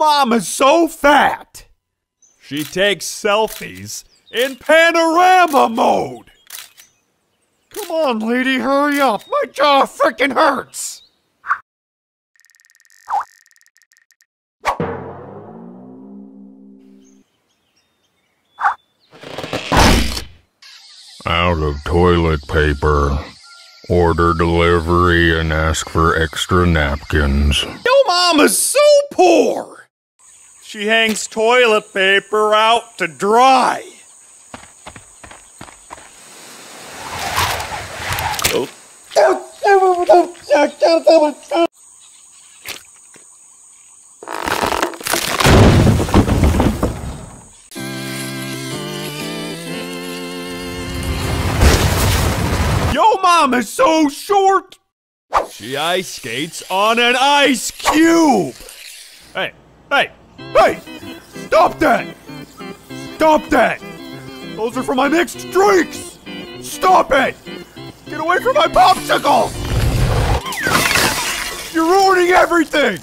mama's so fat. She takes selfies in panorama mode. Come on, lady, hurry up. My jaw freaking hurts. Out of toilet paper. Order delivery and ask for extra napkins. Yo mama's so poor. She hangs toilet paper out to dry. Yo mama's so short. She ice skates on an ice cube. Hey, hey, hey! Stop that! Stop that! Those are for my mixed drinks! Stop it! Get away from my popsicle! You're ruining everything!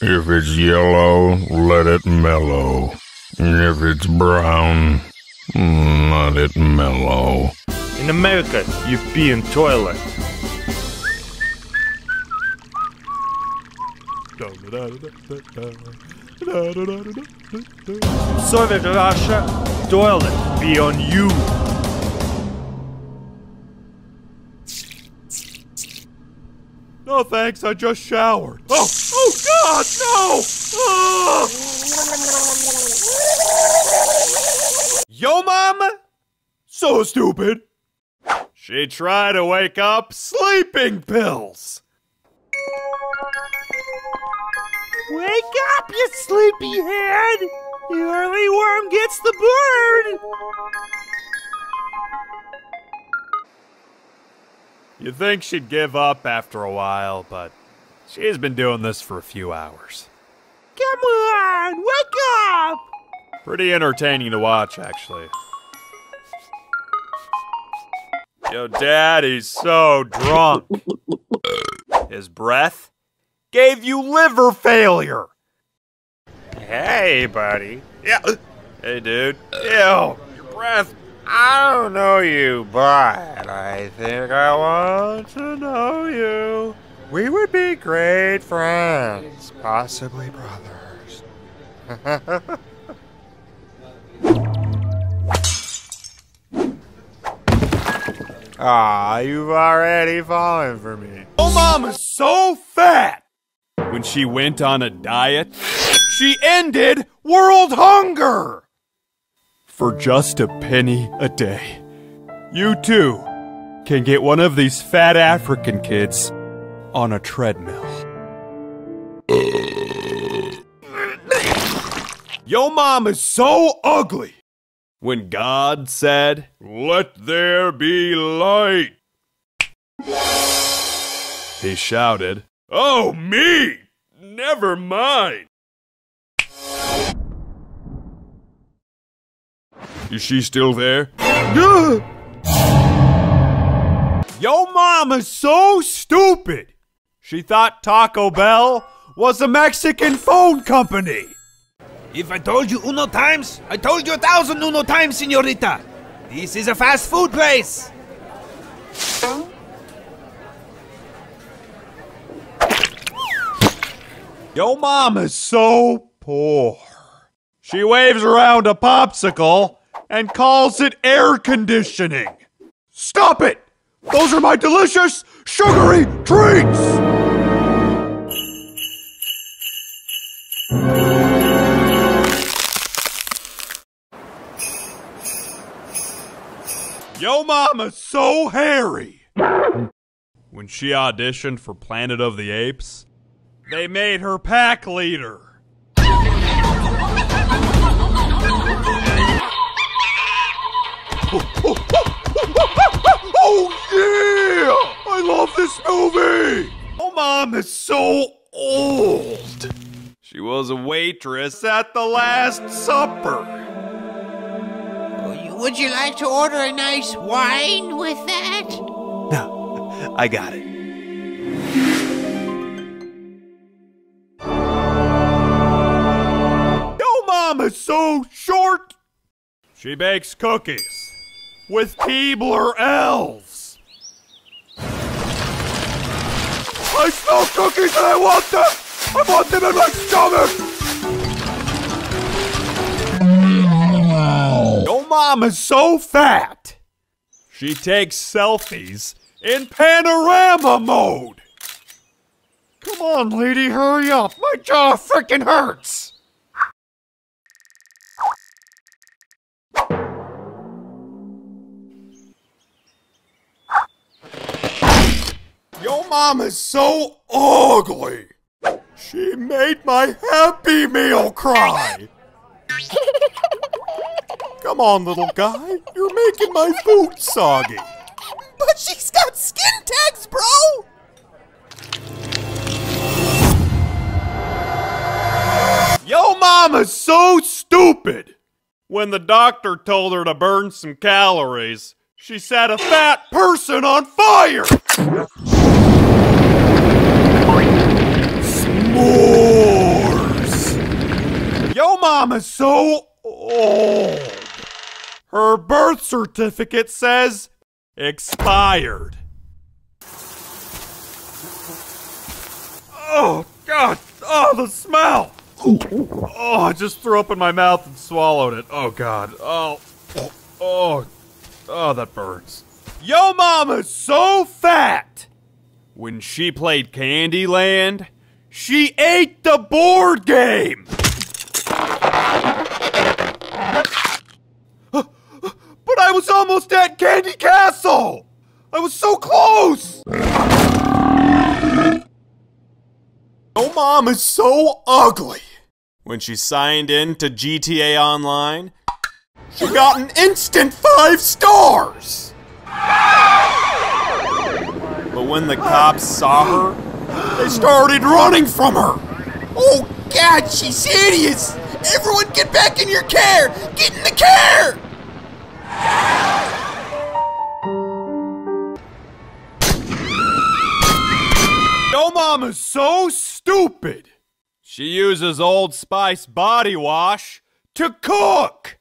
If it's yellow, let it mellow. If it's brown, let it mellow. In America, you pee in toilet. Soviet Russia, toilet be on you. No thanks, I just showered. Oh, oh God, no! Ah! Yo, mama? So stupid. She tried to wake up sleeping pills. Wake up, you sleepyhead! The early worm gets the bird! You'd think she'd give up after a while, but she's been doing this for a few hours. Come on, wake up! Pretty entertaining to watch, actually. Yo, Daddy's so drunk. His breath gave you liver failure. Hey, buddy. Yeah. Hey, dude. Ew, your breath. I don't know you, but I think I want to know you. We would be great friends, possibly brothers. Ah, you've already fallen for me. Oh, mama's so fat. When she went on a diet, she ended world hunger. For just a penny a day, you too can get one of these fat African kids on a treadmill. Yo mom is so ugly. When God said, Let there be light, he shouted, Oh, me! Never mind! Is she still there? Yo mama's so stupid! She thought Taco Bell was a Mexican phone company! If I told you uno times, I told you a thousand uno times, senorita. This is a fast food place. Yo mama's so poor. She waves around a popsicle and calls it air conditioning. Stop it! Those are my delicious, sugary treats! Yo mama's so hairy. When she auditioned for Planet of the Apes, they made her pack leader. Oh yeah! I love this movie! Oh, mom is so old. She was a waitress at the Last Supper. Would you like to order a nice wine with that? No, I got it. Mama's so short. She bakes cookies with Keebler elves. I smell cookies and I want them! I want them in my stomach! Your mom is so fat! She takes selfies in panorama mode! Come on, lady, hurry up! My jaw freaking hurts! Your mom is so ugly! She made my Happy Meal cry! Come on, little guy. You're making my food soggy. But she's got skin tags, bro! Yo mama's so stupid! When the doctor told her to burn some calories, she set a fat person on fire! Yo mama's so old. Her birth certificate says expired. Oh, God! Oh, the smell! Oh, I just threw up in my mouth and swallowed it. Oh, God. Oh, oh, oh, that burns. Yo mama's so fat! When she played Candyland, she ate the board game! But I was almost at Candy Castle! I was so close! Your mom is so ugly! When she signed in to GTA Online, she got an instant five stars! But when the cops saw her, they started running from her! Oh, God, she's hideous! Everyone get back in your car! Get in the car! Mama's so stupid! She uses Old Spice body wash to cook!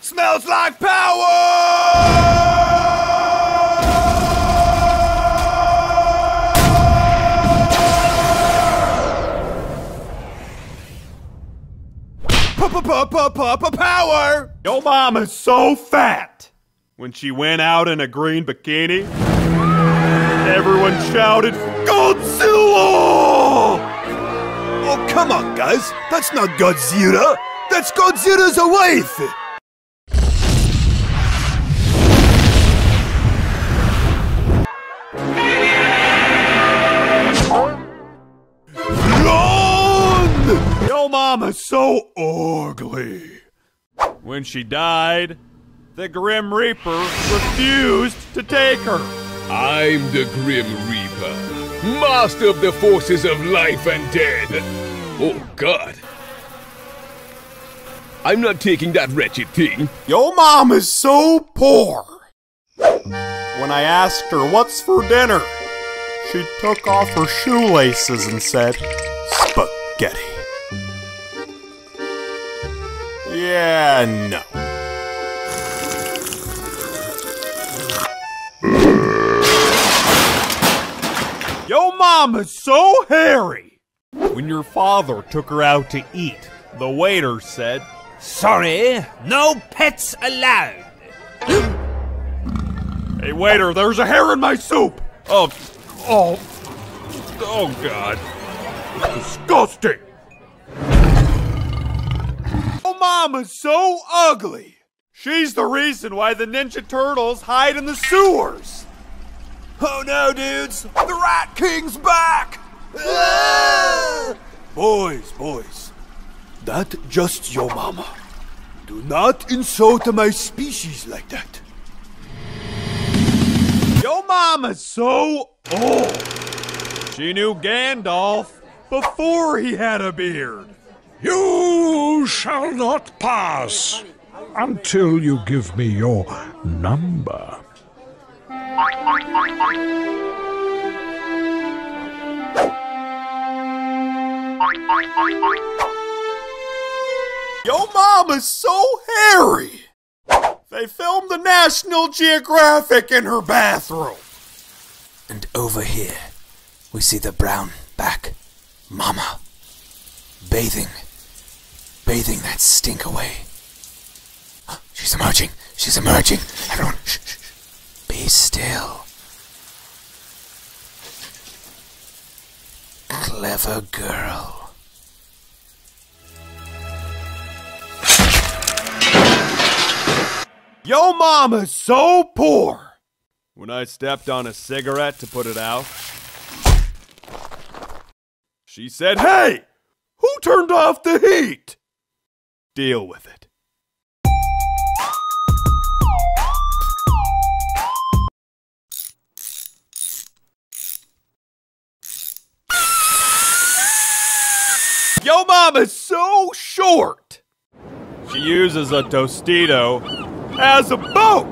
Smells like power! Power! Yo mama's so fat! When she went out in a green bikini, everyone shouted, Godzilla! Oh, come on, guys. That's not Godzilla. That's Godzilla's wife. Run! Yo mama's so ugly. When she died, the Grim Reaper refused to take her. I'm the Grim Reaper, master of the forces of life and death. Oh, God. I'm not taking that wretched thing. Your mom is so poor. When I asked her what's for dinner, she took off her shoelaces and said, Spaghetti. Yeah, no. Yo mom is so hairy. When your father took her out to eat, the waiter said, Sorry, no pets allowed. Hey, waiter, there's a hair in my soup! Oh, oh, oh, God. Disgusting! Oh, Mama's so ugly! She's the reason why the Ninja Turtles hide in the sewers! Oh no, dudes! The Rat King's back! Boys, boys, that just your mama. Do not insult my species like that. Your Mama's so old! She knew Gandalf before he had a beard! You shall not pass until you give me your number. Yo mom is so hairy. They filmed the National Geographic in her bathroom. And over here, we see the brown back mama bathing, bathing that stink away. She's emerging. She's emerging. Everyone, shh, shh. Be still. Clever girl. Yo mama's so poor! When I stepped on a cigarette to put it out, she said, Hey! Who turned off the heat? Deal with it. Yo mama's so short! She uses a Tostito as a boat!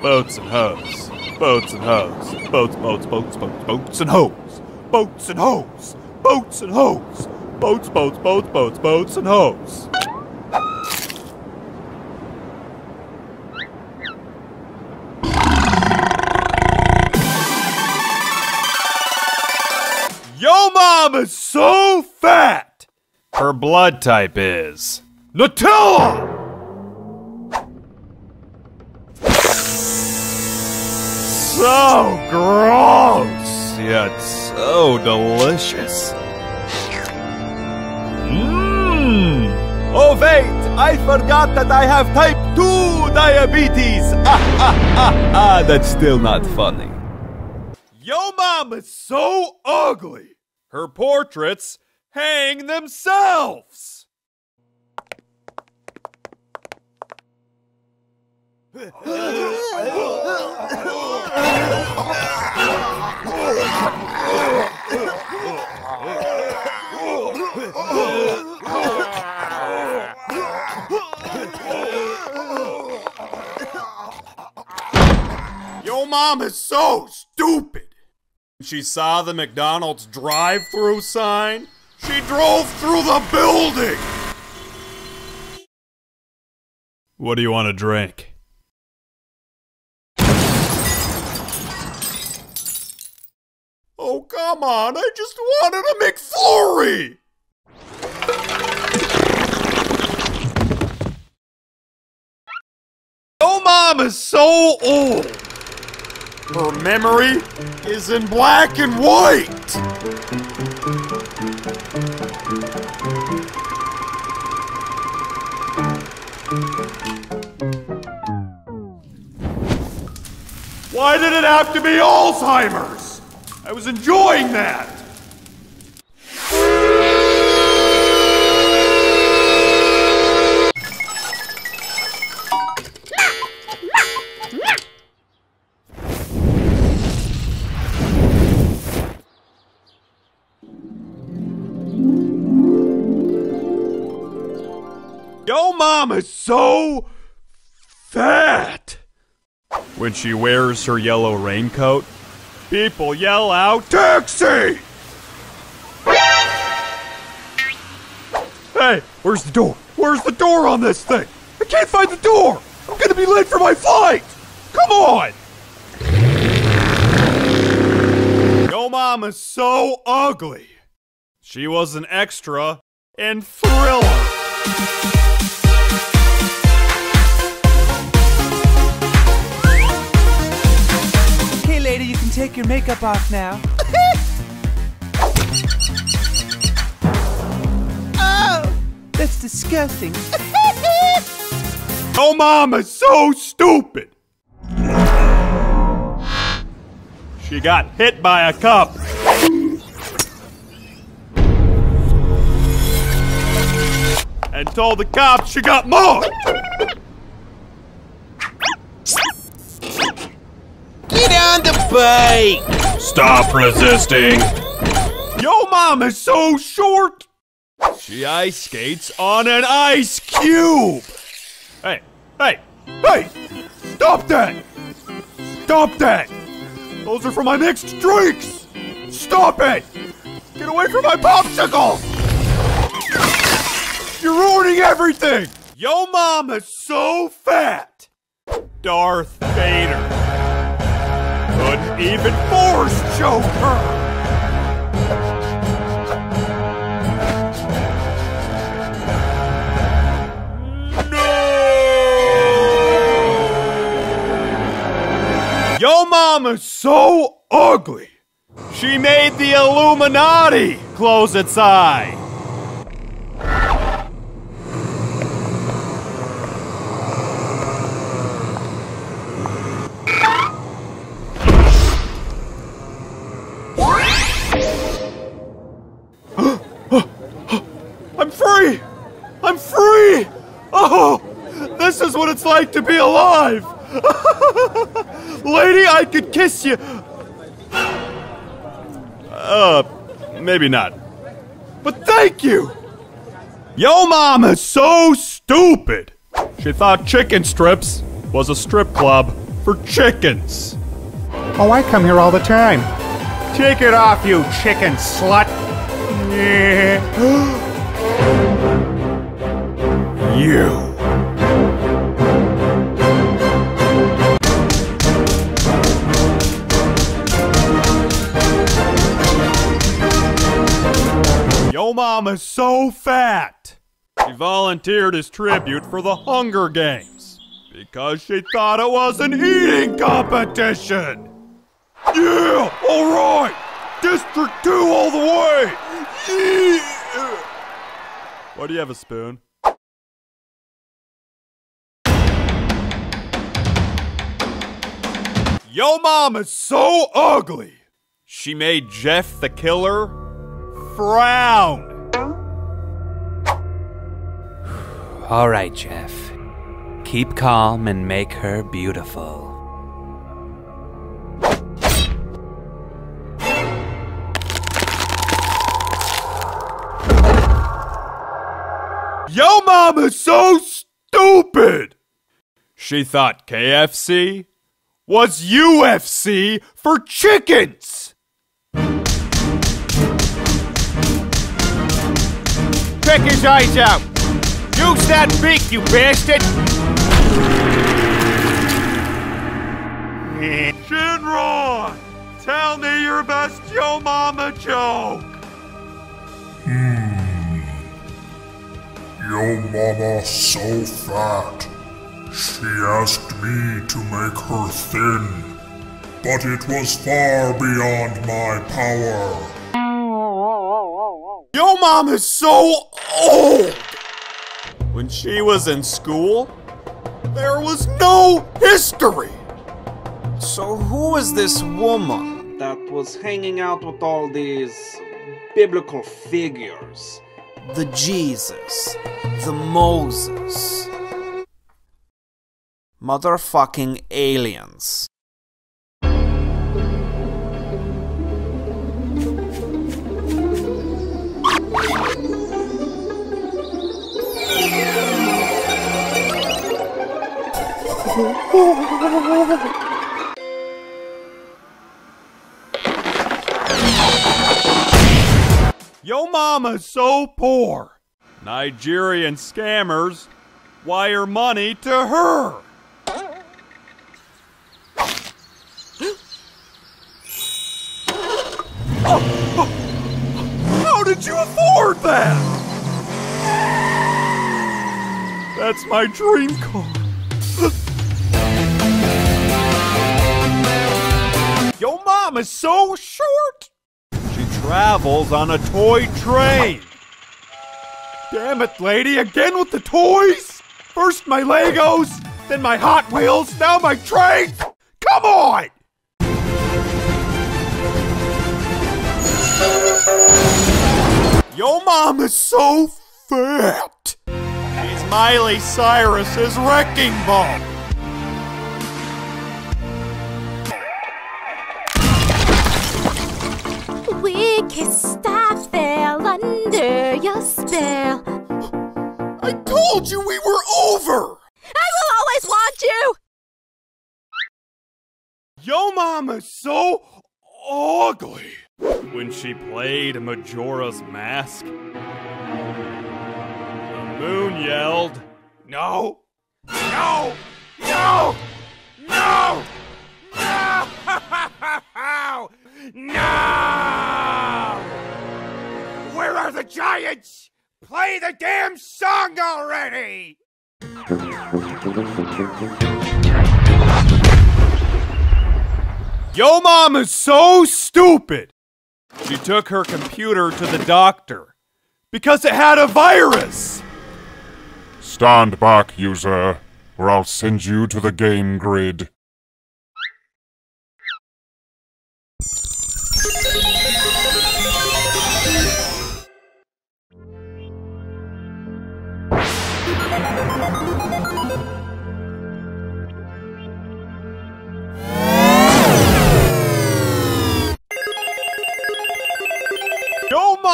Boats and hoes. Boats and hoes. Boats, boats, boats, boats, boats and hoes. Boats and hoes. Boats and hoes. Boats, boats, boats, boats, boats and hoes. Yo mama's so fat! Her blood type is Nutella! So gross, yet so delicious. Mmm! Oh wait, I forgot that I have type 2 diabetes! Ah, ah, ah, ah, that's still not funny. Yo mama's so ugly! Her portraits hang themselves! Your mom is so stupid. She saw the McDonald's drive-through sign. She drove through the building. What do you want to drink? Oh, come on. I just wanted a McFlurry. Yo mom is so old! Her memory is in black and white. Why did it have to be Alzheimer's? I was enjoying that! Yo mom is so fat! When she wears her yellow raincoat, people yell out, Taxi! Hey, where's the door? Where's the door on this thing? I can't find the door! I'm gonna be late for my flight! Come on! Yo mom is so ugly. She was an extra in Thriller. Can take your makeup off now. oh, that's disgusting. Oh, mom is so stupid. She got hit by a cup. And told the cops she got mugged. Get on the bike. Stop resisting. Yo, mom is so short. She ice skates on an ice cube. Hey, hey, hey! Stop that! Stop that! Those are for my mixed drinks! Stop it! Get away from my popsicle! You're ruining everything! Yo mom is so fat! Darth Vader couldn't even force choke her! Yo mama's so ugly! She made the Illuminati close its eye! Lady, I could kiss you! Uh, maybe not. But thank you! Yo mama's so stupid! She thought chicken strips was a strip club for chickens. Oh, I come here all the time. Take it off, you chicken slut. You. Yo mama's so fat! She volunteered as tribute for the Hunger Games because she thought it was an eating competition! Yeah! Alright! District 2 all the way! Yeah! Why do you have a spoon? Yo mama's so ugly! She made Jeff the Killer frown! All right, Jeff. Keep calm and make her beautiful. Yo mom is so stupid! She thought KFC was UFC for chickens! Check his eyes out. Use that beak, you bastard. Shenron! Tell me your best Yo Mama joke! Hmm. Yo mama so fat. She asked me to make her thin, but it was far beyond my power. Yo is so old! When she was in school, there was no history! So who is this woman that was hanging out with all these biblical figures? The Jesus, the Moses. Motherfucking aliens. Yo Mama's so poor! Nigerian scammers wire money to her! How did you afford that? That's my dream car. Is so short. She travels on a toy train. Damn it, lady, again with the toys? First my Legos, then my Hot Wheels, now my train. Come on! Yo mom is so fat. She's Miley Cyrus's wrecking ball. We kissed, I fell under your spell. I told you we were over! I will always want you! Yo mama's so ugly. When she played Majora's Mask? The moon yelled! No! No! No! No! Where are the giants? Play the damn song already! Yo mom is so stupid! She took her computer to the doctor because it had a virus! Stand back, user, or I'll send you to the game grid.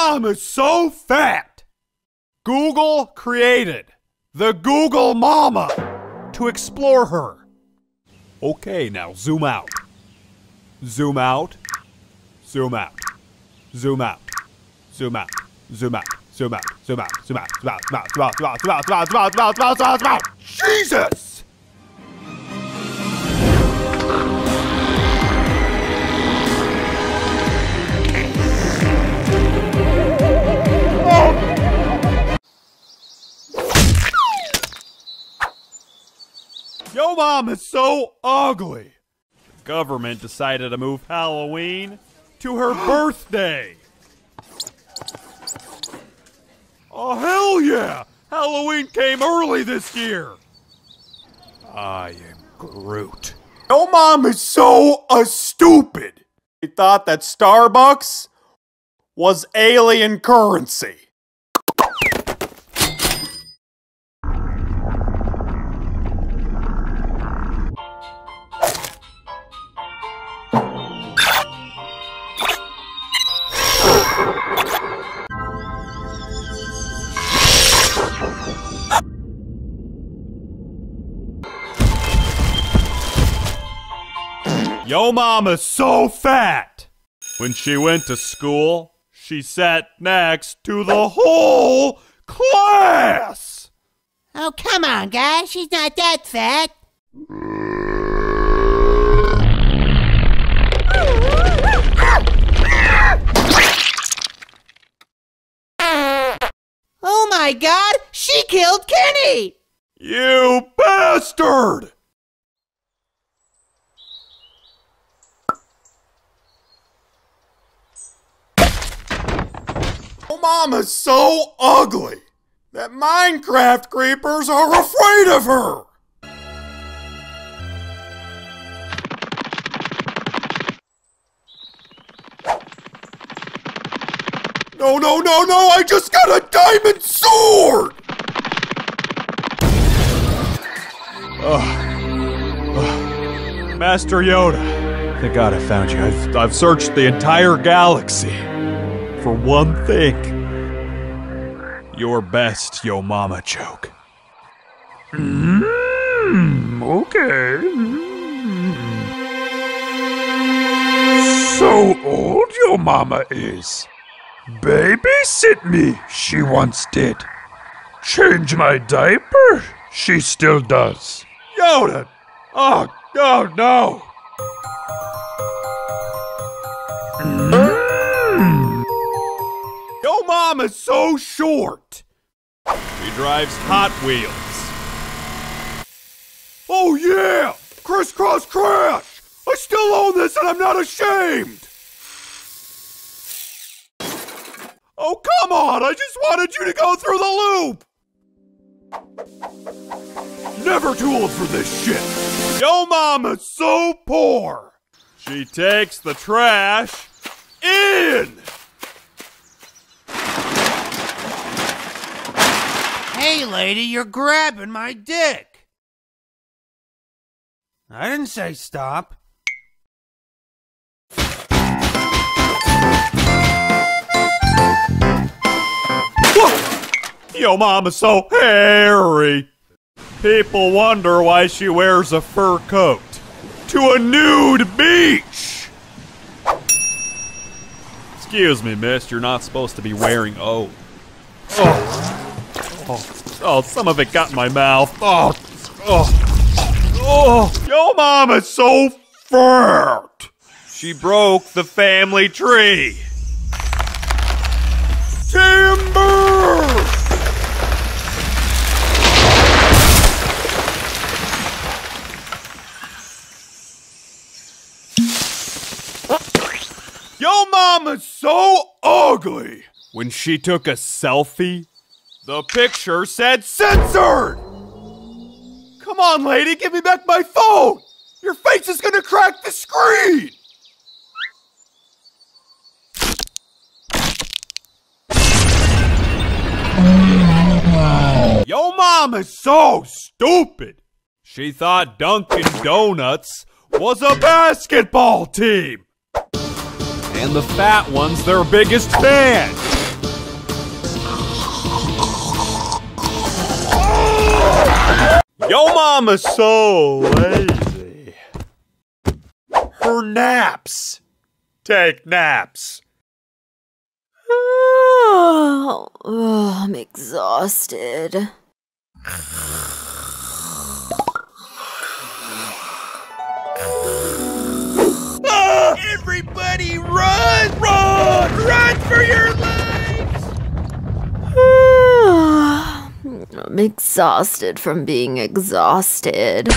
Mom is so fat! Google created the Google Mama to explore her. Okay, now zoom out. Zoom out. Zoom out. Zoom out. Zoom out. Zoom out. Zoom out. Zoom out. Zoom out. Zoom out. Zoom out. Zoom out. Zoom out. Zoom out. Zoom out. Zoom out. Zoom out. Jesus! Yo mom is so ugly. The government decided to move Halloween to her birthday. Oh hell yeah! Halloween came early this year. I am Groot. Yo mom is so uh, stupid. He thought that Starbucks was alien currency. Yo mama's so fat. When she went to school, she sat next to the whole class. Oh, come on, guys. She's not that fat. Oh my god! She killed Kenny! You bastard! Oh, Yo mama's so ugly that Minecraft creepers are afraid of her. No, no, no, no, I just got a diamond sword! Master Yoda. Thank God I found you. I've, I've searched the entire galaxy for one thing. Your best Yo Mama joke. Mmm, okay. So old your mama is. Babysit me, she once did. Change my diaper, she still does. Yoda! Oh, oh no! Mama's so short! She drives Hot Wheels. Oh yeah! Crisscross Crash! I still own this and I'm not ashamed! Oh come on! I just wanted you to go through the loop! Never too old for this shit! Yo Mama's so poor! She takes the trash in! Hey, lady, you're grabbing my dick. I didn't say stop. Yo Mama's so hairy! People wonder why she wears a fur coat to a nude beach! Excuse me, miss, you're not supposed to be wearing. Oh. Oh. Oh, oh some of it got in my mouth. Oh. Oh. Oh. Yo, mama's so fat. She broke the family tree. Timber! Yo is so ugly! When she took a selfie, the picture said censored! Come on, lady, give me back my phone! Your face is gonna crack the screen! Yo is so stupid! She thought Dunkin' Donuts was a basketball team! And the fat one's their biggest fan! Yo mama's so lazy. Her naps. Take naps. Oh, oh, I'm exhausted. Everybody run! Run! Run for your lives! I'm exhausted from being exhausted.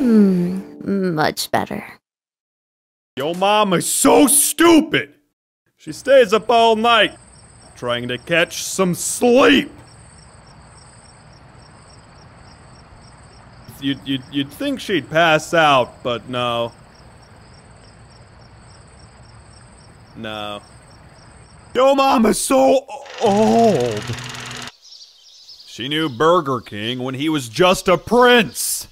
Hmm, much better. Your mom is so stupid! She stays up all night trying to catch some sleep. You'd, you'd, you'd think she'd pass out, but no. No. Yo mama's so old. She knew Burger King when he was just a prince.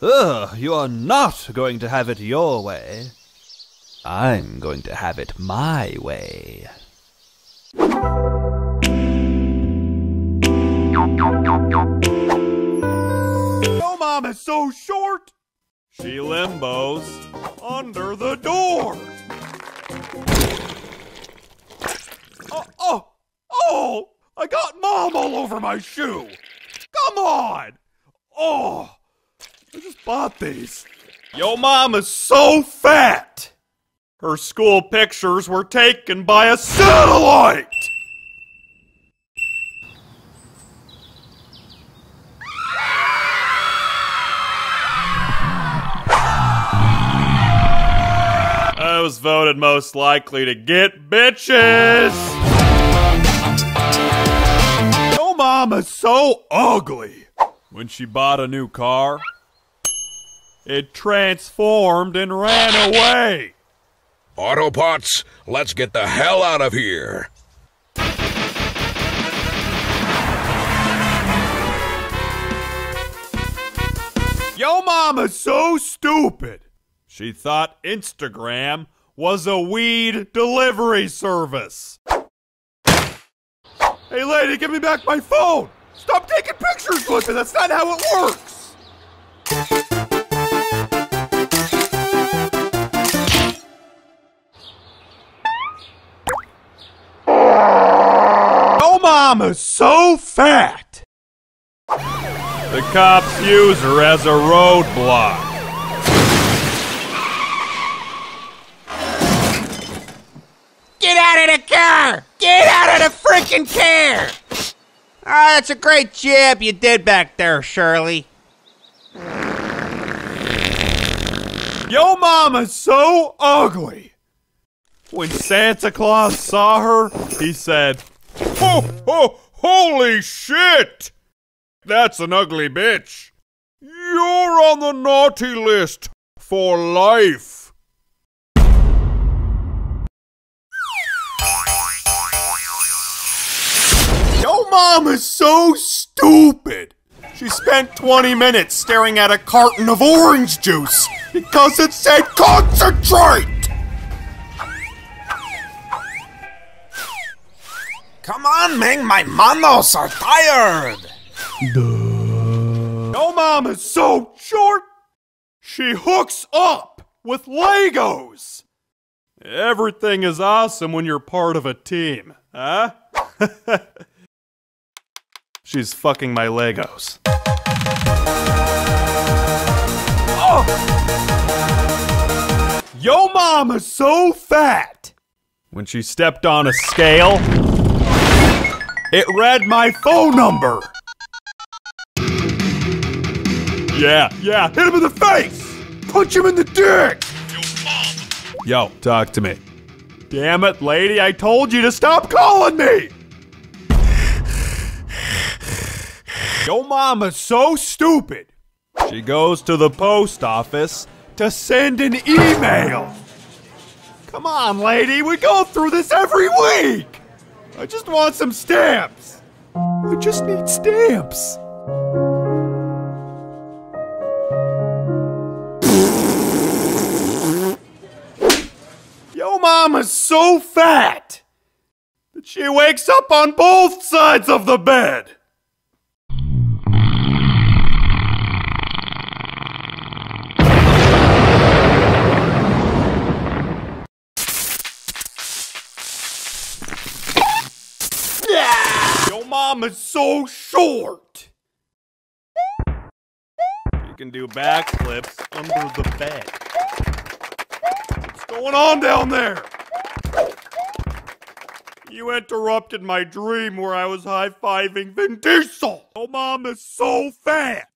Ugh, you are not going to have it your way. I'm going to have it my way. Yo mama's so short. She limbos under the door. Oh, oh, oh! I got mom all over my shoe. Come on. Oh, I just bought these. Yo mom is so fat. Her school pictures were taken by a satellite. I was voted most likely to get bitches. Mama's so ugly. When she bought a new car, it transformed and ran away. Autobots, let's get the hell out of here. Yo mama's so stupid. She thought Instagram was a weed delivery service. Hey lady, give me back my phone! Stop taking pictures with me, that's not how it works! Yo mama's so fat! The cops use her as a roadblock. Get out of the car! Get out of the freaking car! Ah, that's a great job you did back there, Shirley. Yo mama's so ugly! When Santa Claus saw her, he said, Ho ho holy shit! That's an ugly bitch. You're on the naughty list for life. Yo is so stupid. She spent 20 minutes staring at a carton of orange juice because it said concentrate! Come on, Ming, my manos are tired. No, mom is so short. She hooks up with Legos! Everything is awesome when you're part of a team, huh? She's fucking my Legos. Oh! Yo mama's so fat! When she stepped on a scale, it read my phone number. Yeah, yeah, hit him in the face! Punch him in the dick! Yo, talk to me. Damn it, lady, I told you to stop calling me! Yo mama's so stupid. She goes to the post office to send an email. Come on, lady, we go through this every week. I just want some stamps. I just need stamps. Yo mama's so fat that she wakes up on both sides of the bed. Yo mama's so short. You can do backflips under the bed. What's going on down there? You interrupted my dream where I was high fiving Vin Diesel. Yo mama's so fat.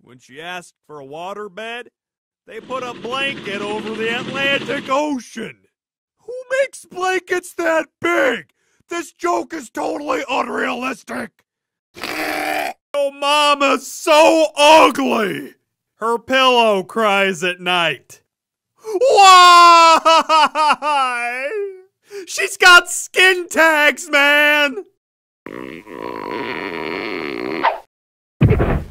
When she asked for a waterbed, they put a blanket over the Atlantic Ocean. Who makes blankets that big? This joke is totally unrealistic. Oh, mama's so ugly. Her pillow cries at night. Why? She's got skin tags, man.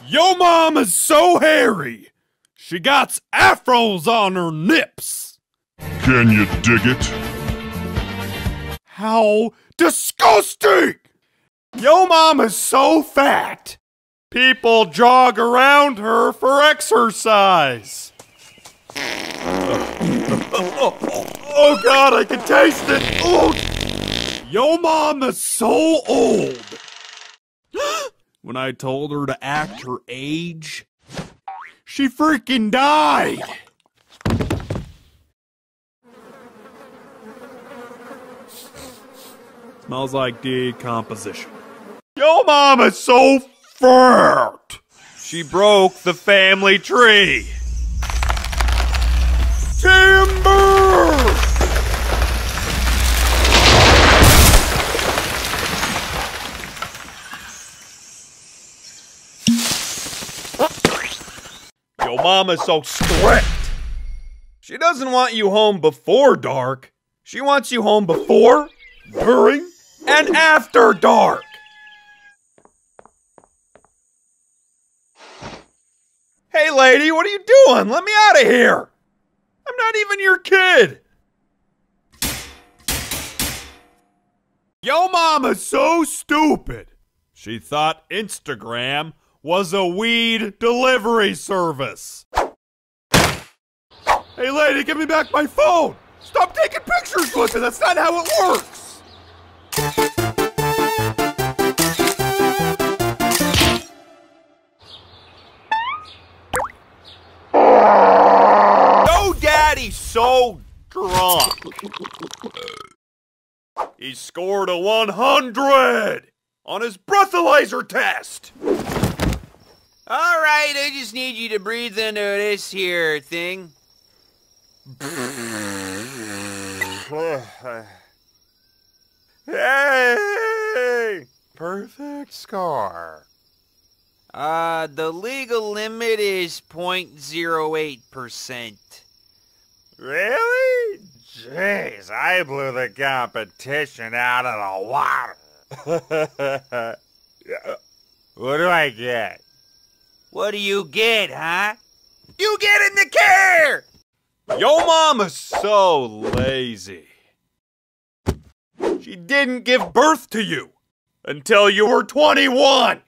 Yo mama's so hairy. She got afros on her nips. Can you dig it? How disgusting! Yo mama's so fat. People jog around her for exercise. Oh, oh, god, I can taste it. Oh. Yo mama's so old. when I told her to act her age, she freaking died. Smells like decomposition. Yo mama's so fat. She broke the family tree. Timber! Yo mama's so strict. She doesn't want you home before dark. She wants you home before, during, and after dark. Hey, lady, what are you doing? Let me out of here. I'm not even your kid. Yo mama's so stupid. She thought Instagram was a weed delivery service. Hey, lady, give me back my phone. Stop taking pictures with it. That's not how it works. So drunk. He scored a 100 on his breathalyzer test. All right, I just need you to breathe into this here thing. Hey! Perfect score. Uh, the legal limit is 0.08%. Really? Jeez, I blew the competition out of the water. what do I get? What do you get, huh? You get in the car! Yo mama's so lazy. She didn't give birth to you until you were 21.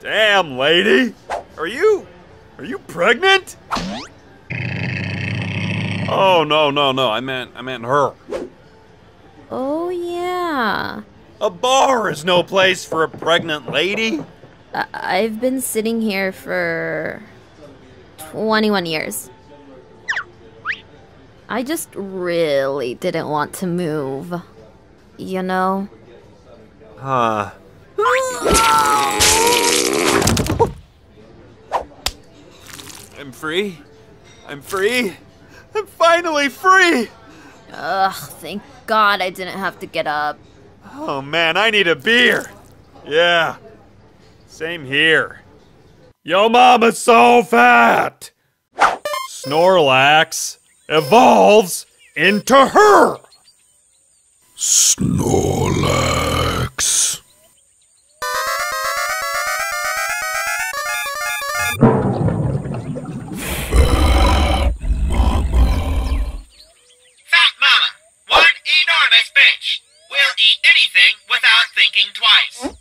Damn, lady. Are you Are you pregnant? Oh no no no! I meant I meant her. Oh, yeah. A bar is no place for a pregnant lady. I- I've been sitting here for 21 years. I just really didn't want to move. You know? Huh. I'm free. I'm free. I'm finally free. Ugh, thank God I didn't have to get up. Oh man, I need a beer. Yeah. Same here. Yo mama's so fat. Snorlax evolves into her. Snorlax. Thinking twice.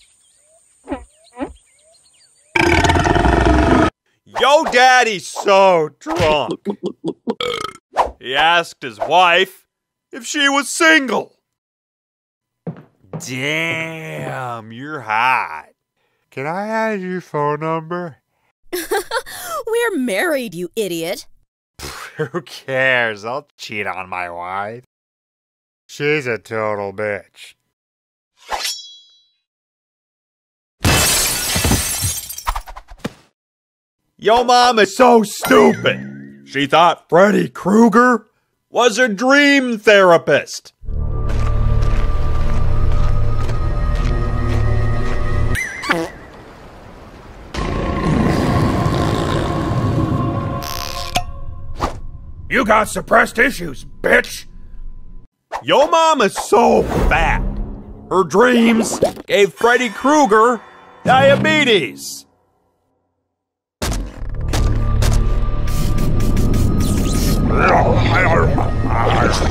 Yo daddy's so drunk. He asked his wife if she was single. Damn, you're hot. Can I have your phone number? We're married, you idiot. Who cares? I'll cheat on my wife. She's a total bitch. Yo mom is so stupid. She thought Freddy Krueger was a dream therapist. You got suppressed issues, bitch. Yo mom is so fat. Her dreams gave Freddy Krueger diabetes. Yeah, I'm